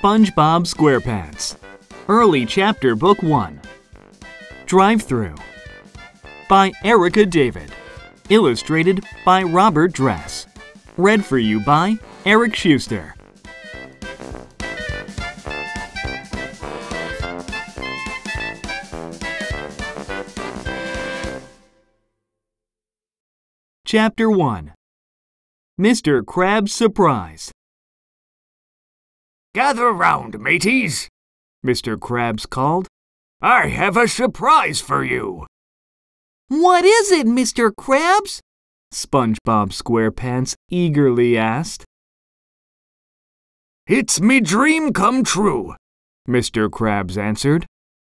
SpongeBob SquarePants Early Chapter Book 1 Drive Thru by Erica David Illustrated by Robert Dress Read for you by Eric Schuster Chapter 1 Mr. Krabs' Surprise Gather round, mateys, Mr. Krabs called. I have a surprise for you. What is it, Mr. Krabs? SpongeBob SquarePants eagerly asked. It's me dream come true, Mr. Krabs answered.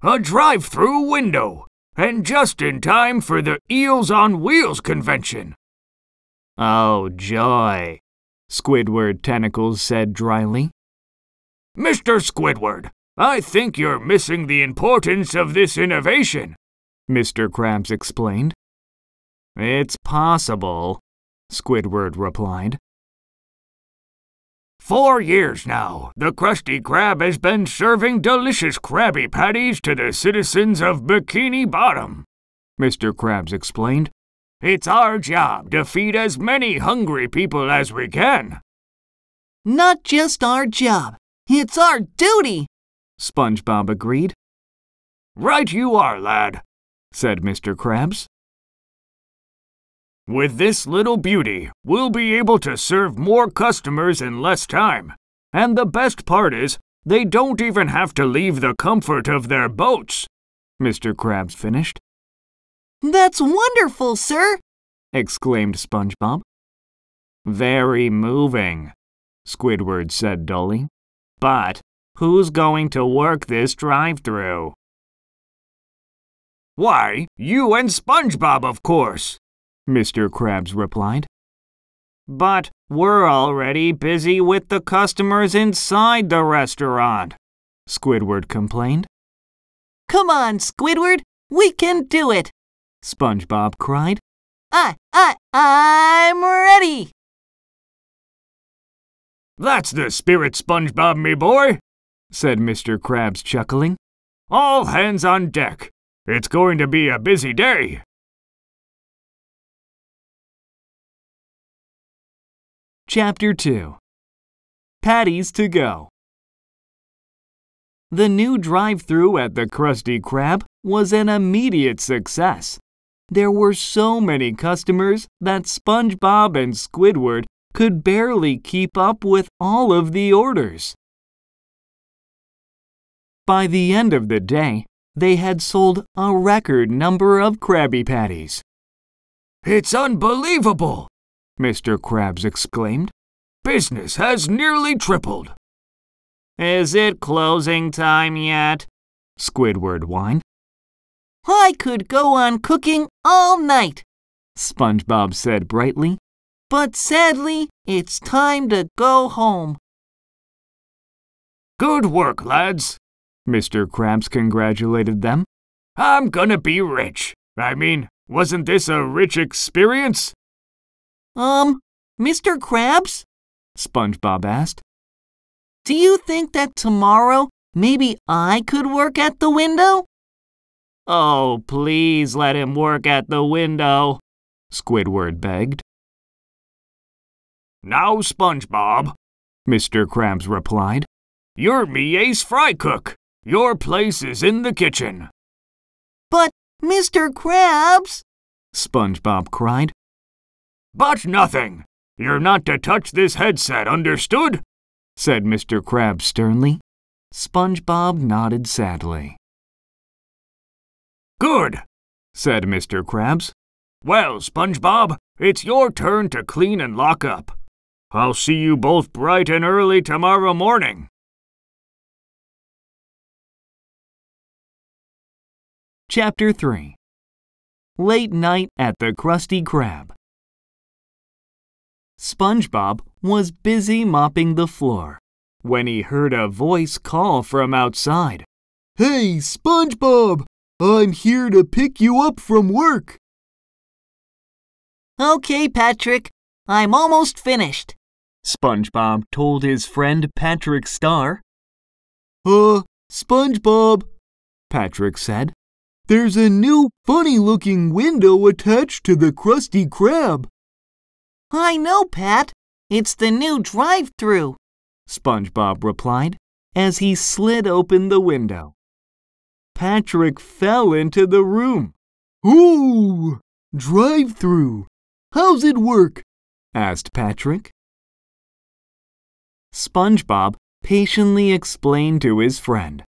A drive through window, and just in time for the Eels on Wheels convention. Oh, joy, Squidward Tentacles said dryly. Mr. Squidward, I think you're missing the importance of this innovation, Mr. Krabs explained. It's possible, Squidward replied. For years now, the Krusty Krab has been serving delicious Krabby Patties to the citizens of Bikini Bottom, Mr. Krabs explained. It's our job to feed as many hungry people as we can. Not just our job, it's our duty, SpongeBob agreed. Right you are, lad, said Mr. Krabs. With this little beauty, we'll be able to serve more customers in less time. And the best part is, they don't even have to leave the comfort of their boats, Mr. Krabs finished. That's wonderful, sir, exclaimed SpongeBob. Very moving, Squidward said dully. But who's going to work this drive through? Why, you and SpongeBob, of course, Mr. Krabs replied. But we're already busy with the customers inside the restaurant, Squidward complained. Come on, Squidward, we can do it, SpongeBob cried. I, I, I'm ready. That's the spirit, SpongeBob, me boy, said Mr. Krabs, chuckling. All hands on deck. It's going to be a busy day. Chapter 2 Patties to Go The new drive through at the Krusty Krab was an immediate success. There were so many customers that SpongeBob and Squidward could barely keep up with all of the orders. By the end of the day, they had sold a record number of Krabby Patties. It's unbelievable, Mr. Krabs exclaimed. Business has nearly tripled. Is it closing time yet? Squidward whined. I could go on cooking all night, SpongeBob said brightly. But sadly, it's time to go home. Good work, lads, Mr. Krabs congratulated them. I'm gonna be rich. I mean, wasn't this a rich experience? Um, Mr. Krabs? SpongeBob asked. Do you think that tomorrow maybe I could work at the window? Oh, please let him work at the window, Squidward begged. Now, SpongeBob, Mr. Krabs replied, you're me ace fry cook. Your place is in the kitchen. But, Mr. Krabs, SpongeBob cried. But nothing. You're not to touch this headset, understood? said Mr. Krabs sternly. SpongeBob nodded sadly. Good, said Mr. Krabs. Well, SpongeBob, it's your turn to clean and lock up. I'll see you both bright and early tomorrow morning. Chapter 3 Late Night at the Krusty Krab SpongeBob was busy mopping the floor when he heard a voice call from outside. Hey, SpongeBob! I'm here to pick you up from work. Okay, Patrick. I'm almost finished. SpongeBob told his friend Patrick Star. Uh, SpongeBob, Patrick said. There's a new funny looking window attached to the Krusty Krab. I know, Pat. It's the new drive through. SpongeBob replied as he slid open the window. Patrick fell into the room. Ooh, drive through. How's it work? asked Patrick. SpongeBob patiently explained to his friend.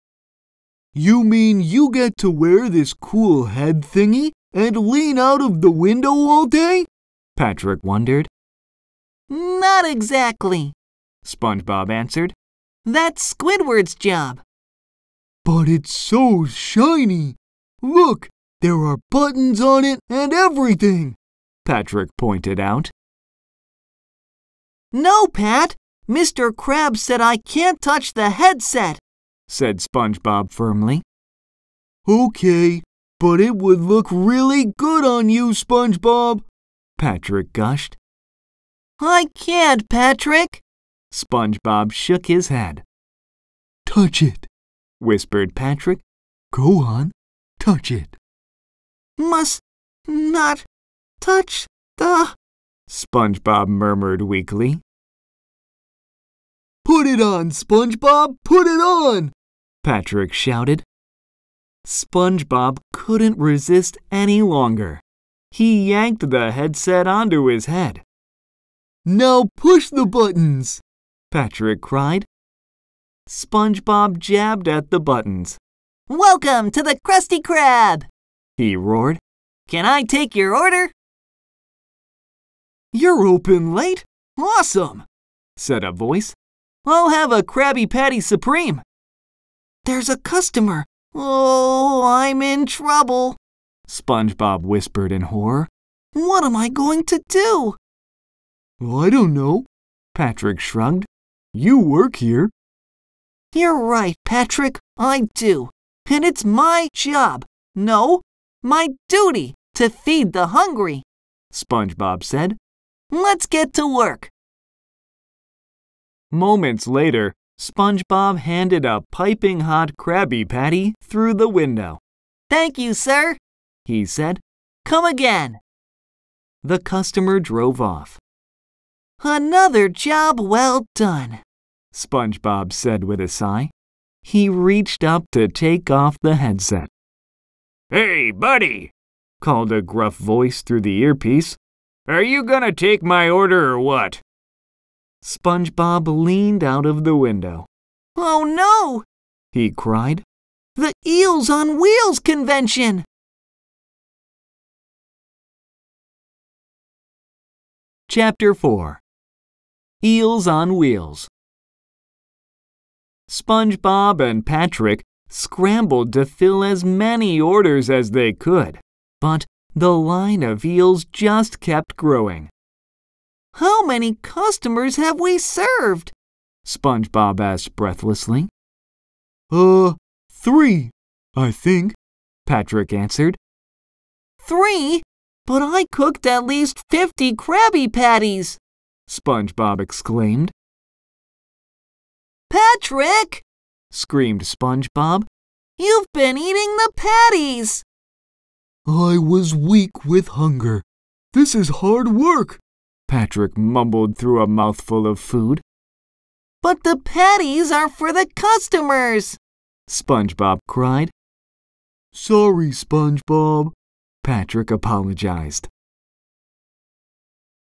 You mean you get to wear this cool head thingy and lean out of the window all day? Patrick wondered. Not exactly, SpongeBob answered. That's Squidward's job. But it's so shiny. Look, there are buttons on it and everything, Patrick pointed out. No, Pat. Mr. Krabs said I can't touch the headset, said SpongeBob firmly. Okay, but it would look really good on you, SpongeBob, Patrick gushed. I can't, Patrick. SpongeBob shook his head. Touch it, whispered Patrick. Go on, touch it. Must not touch the. SpongeBob murmured weakly. Put it on, SpongeBob! Put it on! Patrick shouted. SpongeBob couldn't resist any longer. He yanked the headset onto his head. Now push the buttons, Patrick cried. SpongeBob jabbed at the buttons. Welcome to the Krusty Krab, he roared. Can I take your order? You're open late? Awesome, said a voice. I'll have a Krabby Patty Supreme. There's a customer. Oh, I'm in trouble, SpongeBob whispered in horror. What am I going to do? I don't know, Patrick shrugged. You work here. You're right, Patrick. I do. And it's my job. No, my duty to feed the hungry, SpongeBob said. Let's get to work. Moments later, SpongeBob handed a piping hot Krabby Patty through the window. Thank you, sir, he said. Come again. The customer drove off. Another job well done, SpongeBob said with a sigh. He reached up to take off the headset. Hey, buddy, called a gruff voice through the earpiece. Are you gonna take my order or what? SpongeBob leaned out of the window. Oh no! he cried. The Eels on Wheels convention! Chapter 4 Eels on Wheels SpongeBob and Patrick scrambled to fill as many orders as they could, but the line of eels just kept growing. How many customers have we served? SpongeBob asked breathlessly. Uh, three, I think, Patrick answered. Three? But I cooked at least 50 Krabby Patties, SpongeBob exclaimed. Patrick! screamed SpongeBob. You've been eating the patties! I was weak with hunger. This is hard work, Patrick mumbled through a mouthful of food. But the patties are for the customers, SpongeBob cried. Sorry, SpongeBob, Patrick apologized.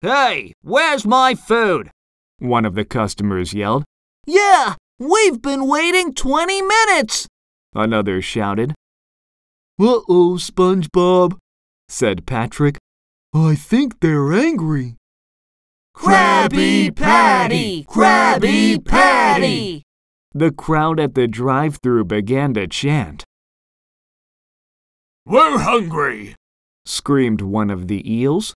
Hey, where's my food? One of the customers yelled. Yeah, we've been waiting 20 minutes, another shouted. Uh oh, SpongeBob, said Patrick. I think they're angry. Krabby Patty! Krabby Patty! The crowd at the drive through began to chant. We're hungry, screamed one of the eels.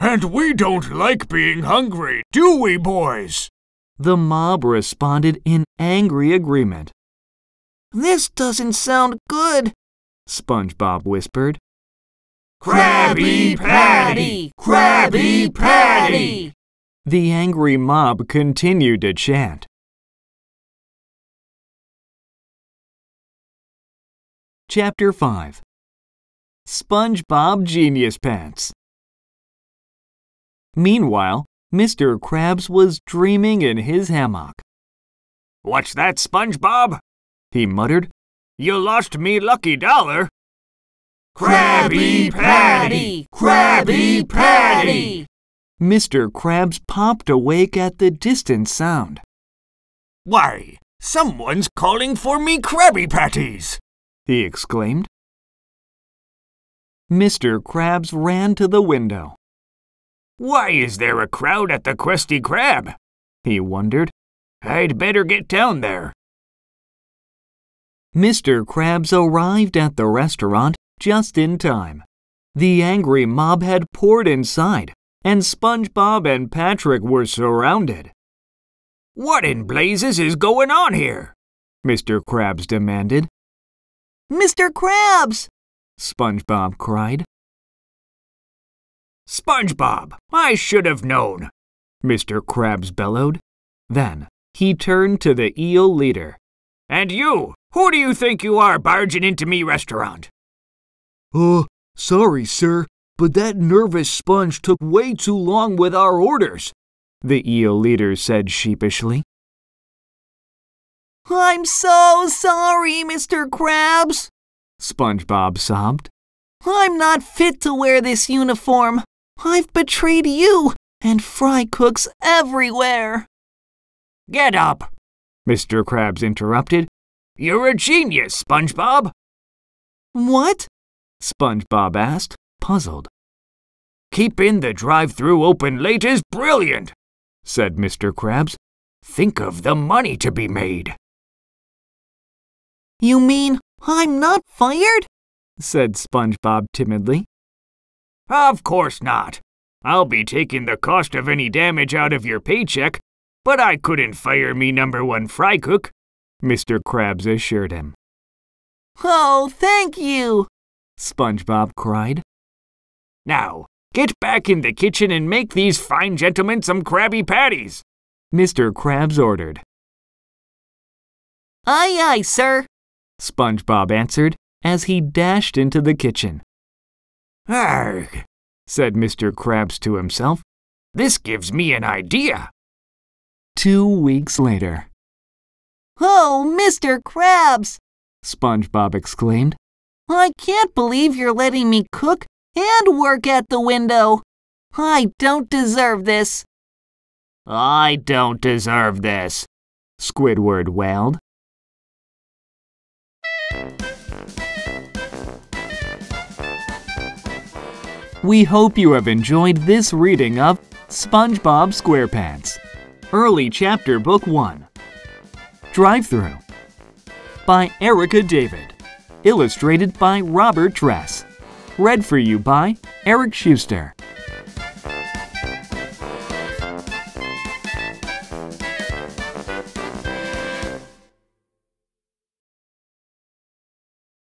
And we don't like being hungry, do we, boys? The mob responded in angry agreement. This doesn't sound good, SpongeBob whispered. Krabby Patty! Krabby Patty! The angry mob continued to chant. Chapter 5 SpongeBob Genius Pants Meanwhile, Mr. Krabs was dreaming in his hammock. What's that, SpongeBob? He muttered, You lost me lucky dollar. Krabby Patty! Krabby Patty! Mr. Krabs popped awake at the distant sound. Why, someone's calling for me Krabby Patties! he exclaimed. Mr. Krabs ran to the window. Why is there a crowd at the Krusty Krab? He wondered. I'd better get down there. Mr. Krabs arrived at the restaurant just in time. The angry mob had poured inside, and SpongeBob and Patrick were surrounded. What in blazes is going on here? Mr. Krabs demanded. Mr. Krabs! SpongeBob cried. SpongeBob, I should have known, Mr. Krabs bellowed. Then he turned to the eel leader. And you, who do you think you are barging into me restaurant? Uh, sorry, sir, but that nervous sponge took way too long with our orders, the eel leader said sheepishly. I'm so sorry, Mr. Krabs, SpongeBob sobbed. I'm not fit to wear this uniform. I've betrayed you and fry cooks everywhere. Get up, Mr. Krabs interrupted. You're a genius, SpongeBob. What? SpongeBob asked, puzzled. Keeping the drive through open late is brilliant, said Mr. Krabs. Think of the money to be made. You mean I'm not fired? said SpongeBob timidly. Of course not. I'll be taking the cost of any damage out of your paycheck, but I couldn't fire me number one fry cook, Mr. Krabs assured him. Oh, thank you, SpongeBob cried. Now, get back in the kitchen and make these fine gentlemen some Krabby Patties, Mr. Krabs ordered. Aye, aye, sir, SpongeBob answered as he dashed into the kitchen. Arg, said Mr. Krabs to himself. This gives me an idea. Two weeks later. Oh, Mr. Krabs, SpongeBob exclaimed. I can't believe you're letting me cook and work at the window. I don't deserve this. I don't deserve this, Squidward wailed. We hope you have enjoyed this reading of SpongeBob SquarePants, Early Chapter Book 1. Drive Thru by Erica David, illustrated by Robert Dress, read for you by Eric Schuster.